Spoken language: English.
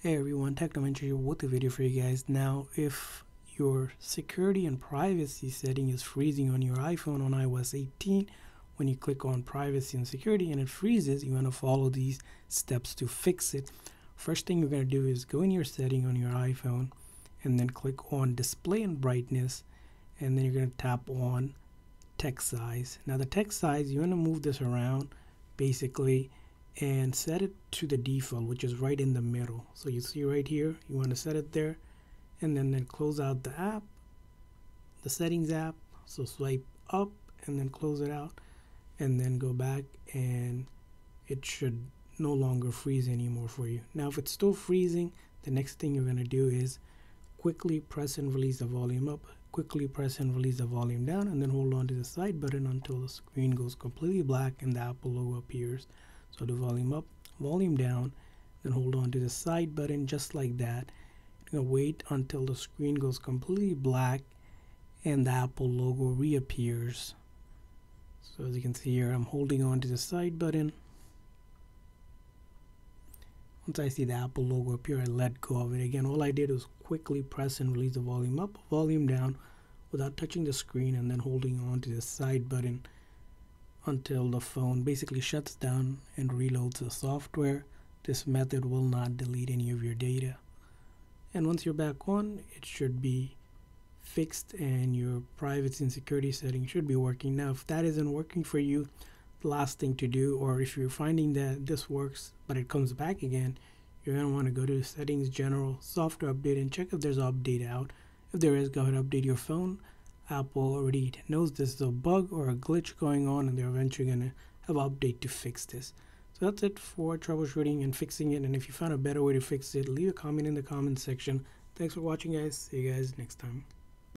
Hey everyone, Technomentary here with a video for you guys. Now, if your security and privacy setting is freezing on your iPhone on iOS 18, when you click on privacy and security and it freezes, you want to follow these steps to fix it. First thing you're going to do is go in your setting on your iPhone and then click on display and brightness and then you're going to tap on text size. Now the text size, you want to move this around basically and set it to the default which is right in the middle. So you see right here you want to set it there and then then close out the app the settings app. So swipe up and then close it out and then go back and it should no longer freeze anymore for you. Now if it's still freezing the next thing you're going to do is quickly press and release the volume up quickly press and release the volume down and then hold on to the side button until the screen goes completely black and the apple logo appears so the volume up volume down then hold on to the side button just like that. You're wait until the screen goes completely black and the apple logo reappears. So as you can see here I'm holding on to the side button. Once I see the Apple logo appear I let go of it. Again all I did was quickly press and release the volume up volume down without touching the screen and then holding on to the side button until the phone basically shuts down and reloads the software. This method will not delete any of your data. And once you're back on, it should be fixed and your privacy and security settings should be working. Now, if that isn't working for you, the last thing to do, or if you're finding that this works but it comes back again, you're going to want to go to settings, general, software update, and check if there's update out. If there is, go ahead and update your phone. Apple already knows this is a bug or a glitch going on and they're eventually going to have an update to fix this. So that's it for troubleshooting and fixing it. And if you found a better way to fix it, leave a comment in the comment section. Thanks for watching guys. See you guys next time.